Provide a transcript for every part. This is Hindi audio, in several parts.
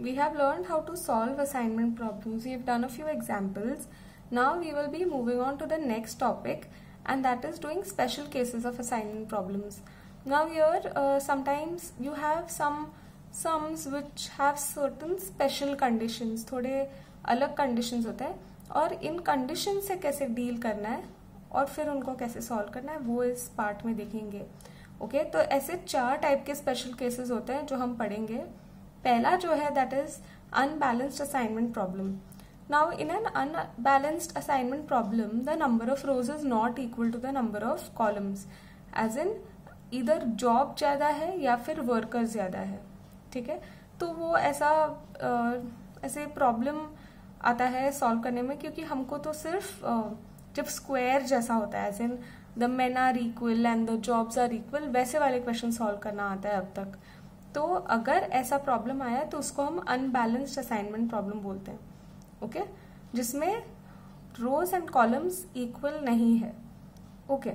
we have learned how to solve assignment problems. We've done a few examples. Now we will be moving on to the next topic and that is doing special cases of assignment problems. Now here uh, sometimes you have some sums which have certain special conditions थोड़े अलग conditions होते हैं और इन conditions से कैसे deal करना है और फिर उनको कैसे solve करना है वो इस part में देखेंगे ओके okay? तो ऐसे चार टाइप के स्पेशल केसेस होते हैं जो हम पढ़ेंगे पहला जो है that is unbalanced assignment problem now in an unbalanced assignment problem the number of rows is not equal to the number of columns as in इधर जॉब ज़्यादा है या फिर वर्कर ज़्यादा है. ठीक है? तो वो ऐसा ऐसे प्रॉब्लम आता है सॉल्व करने में क्योंकि हमको तो सिर्फ़ आ, जब स्क्वायर जैसा होता है as in the men are equal and the jobs are equal वैसे वाले क्वेश्चन सॉल्व करना आता है अब तक. तो अगर ऐसा प्रॉब्लम आया तो उसको हम अनबैलेंस्ड असाइनमेंट प्रॉब्लम बोलते हैं ओके? जिसमें रोज एंड कॉलम्स इक्वल नहीं है ओके.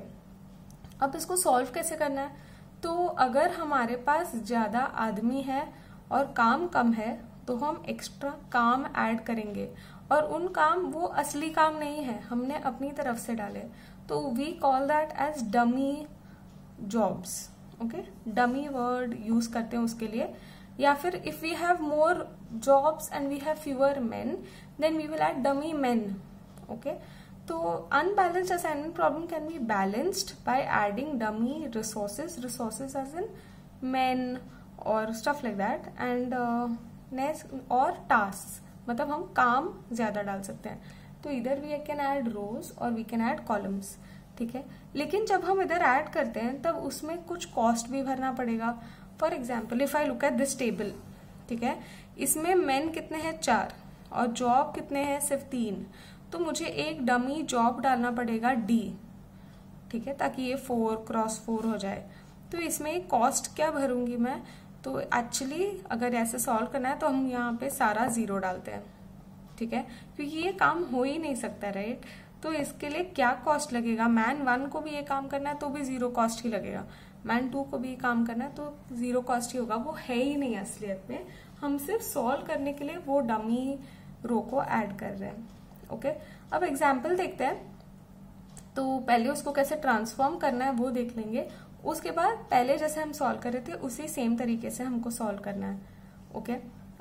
अब इसको सॉल्व कैसे करना है तो अगर हमारे पास ज़्यादा आदमी है और काम कम है तो हम एक्स्ट्रा काम ऐड करेंगे और उन काम, वो असली काम नहीं है, हमने अपनी तरफ़ से डाले तो we call that as dummy jobs okay dummy word use करते हैं उसके लिए। या फिर if we have more jobs and we have fewer men then we will add dummy men okay तो unbalanced assignment problem can be balanced by adding dummy resources resources as in men और stuff like that and next और टास्क मतलब हम काम ज़्यादा डाल सकते हैं। तो इधर वी कैन ऐड रोज और वी कैन ऐड कॉलम्स ठीक है? लेकिन जब हम इधर ऐड करते हैं, तब उसमें कुछ कॉस्ट भी भरना पड़ेगा। For example if I look at this table ठीक है? इसमें मेन कितने हैं? चार। और जॉब कितने हैं? सिर्फ़ तीन। तो मुझे एक डमी जॉब डालना पड़ेगा डी ठीक है? ताकि ये फोर क्रॉस फोर हो जाए। तो इसमें कॉस्ट क्या भरूँगी मैं? तो एक्चुअली अगर ऐसे सॉल्व करना है तो हम यहाँ पे सारा ज़ीरो डालते हैं। ठीक है? क्योंकि ये काम हो ही नहीं सकता राइट तो इसके लिए क्या कॉस्ट लगेगा? मैन वन को भी ये काम करना है तो भी ज़ीरो कॉस्ट ही लगेगा। मैन टू को भी ये काम करना है तो ज़ीरो कॉस्ट ही होगा। वो है ही नहीं असलियत में। हम सिर्फ़ सॉल्व करने के लिए वो डमी रो को ऐड कर रहे हैं। ओके अब एग्ज़ाम्पल देखते हैं। तो पहले उसको कैसे ट्रांसफॉर्म करना है वो देख लेंगे। उसके बाद पहले जैसे हम सॉल्व कर रहे थे, उसी सेम तरीके से हमको सॉल्व करना है। ओके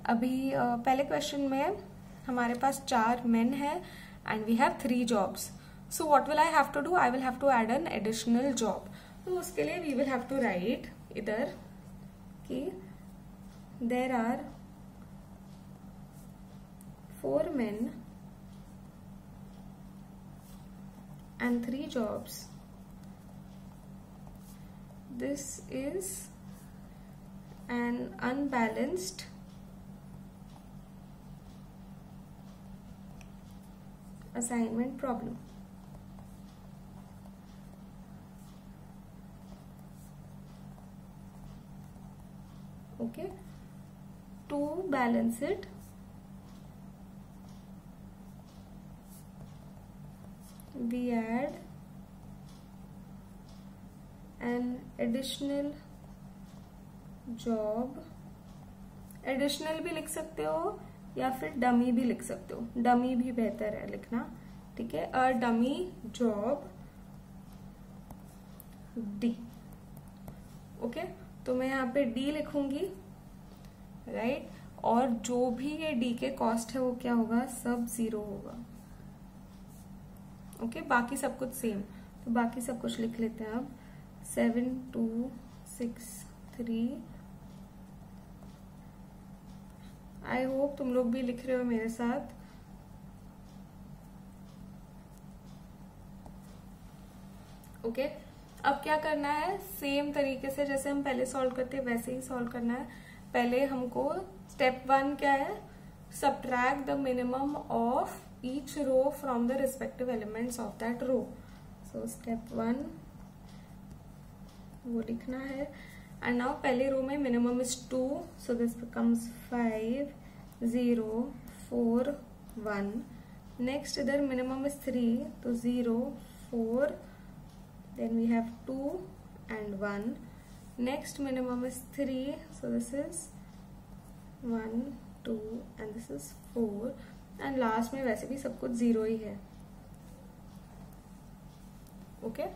अभी पहले क्वेश्चन में हमारे पास चार मेन है। and we have three jobs. So what will I have to do? I will have to add an additional job. तो उसके लिए we will have to write इधर कि there are four men and three jobs. This is an unbalanced assignment problem. Okay, to balance it, we add an additional job. Additional भी लिख सकते हो या फिर डमी भी लिख सकते हो। डमी भी बेहतर है लिखना ठीक है? A dummy job D okay? तो मैं यहाँ पे डी लिखूँगी राइट और जो भी ये डी के कॉस्ट है वो क्या होगा? सब ज़ीरो होगा। ओके? okay, बाकी सब कुछ सेम तो बाकी सब कुछ लिख लेते हैं अब। Seven two six three I hope तुम लोग भी लिख रहे हो मेरे साथ। Okay okay? अब क्या करना है? सेम तरीके से जैसे हम पहले सॉल्व करते, वैसे ही सॉल्व करना है। पहले हमको स्टेप वन क्या है? Subtract the minimum of each row from the respective elements of that row so step one वो लिखना है। एंड नाउ पहले रो में minimum is two so this becomes five zero four one next इधर मिनिमम इज़ थ्री तो zero four then we have two and one next minimum is three so this is one two and this is four and last में वैसे भी सब कुछ ज़ीरो ही है। Okay okay?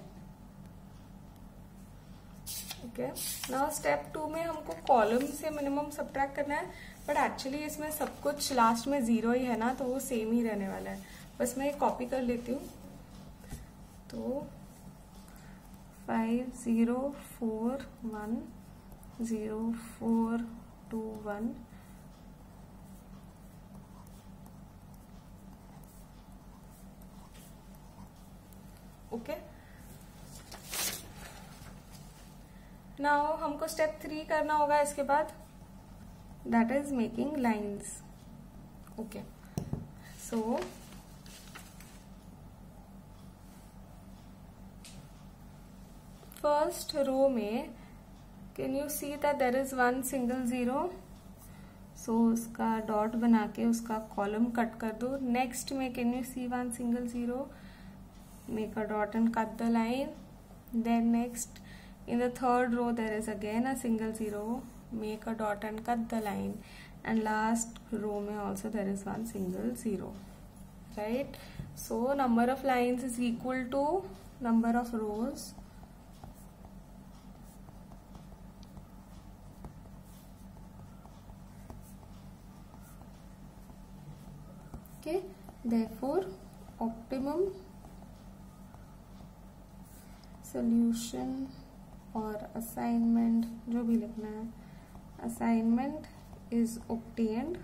Okay okay now step two में हमको कॉलम से मिनिमम सब्ट्रैक्ट करना है बट एक्चुअली इसमें सब कुछ लास्ट में ज़ीरो ही है ना तो वो सेम ही रहने वाला है। बस मैं कॉपी कर लेती हूँ। तो five zero four one zero four two one okay now हमको स्टेप थ्री करना होगा इसके बाद। That is making lines okay so first row में can you see that there is one single zero so उसका डॉट बना के उसका कॉलम कट कर दो। नेक्स्ट में can you see one single zero make a dot and cut the line then next in the third row there is again a single zero. Make a dot and cut the line. And last row may also there is one single zero. Right? So number of lines is equal to number of rows. Okay? Therefore optimum solution और असाइनमेंट जो भी लिखना है assignment is obtained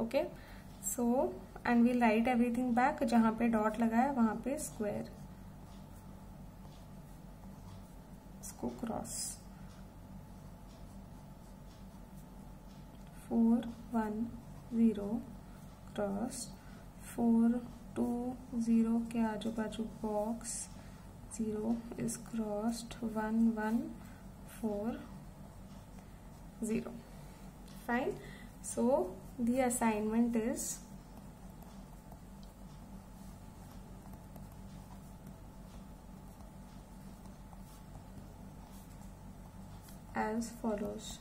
okay so and we write everything back जहाँ पे डॉट लगा है, वहाँ पे स्क्वेयर इसको cross four one zero cross four two zero के आजू बाजू box zero is crossed one one four zero fine so the assignment is as follows.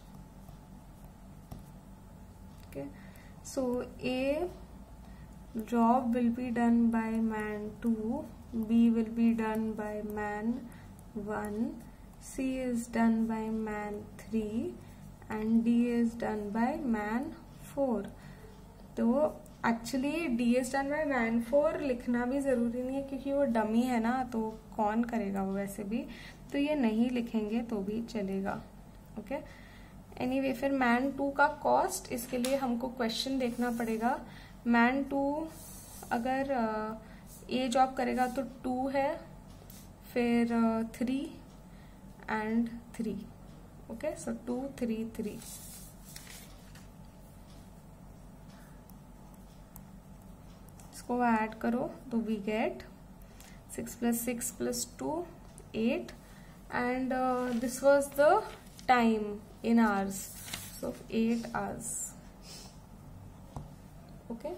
Okay. So, a job will be done by man 2 b will be done by man 1 c is done by man 3 and d is done by man 4 तो actually D S done by man four लिखना भी ज़रूरी नहीं है क्योंकि वो डमी है ना तो कौन करेगा वो वैसे भी? तो ये नहीं लिखेंगे तो भी चलेगा ओके okay? एनी anyway, फिर मैन टू का कॉस्ट इसके लिए हमको क्वेश्चन देखना पड़ेगा। मैन टू अगर ए जॉब करेगा तो टू है, फिर three and three okay so two three three इसको ऐड करो तो we get six plus six plus two eight and this was the time in hours. So 8 hours. Okay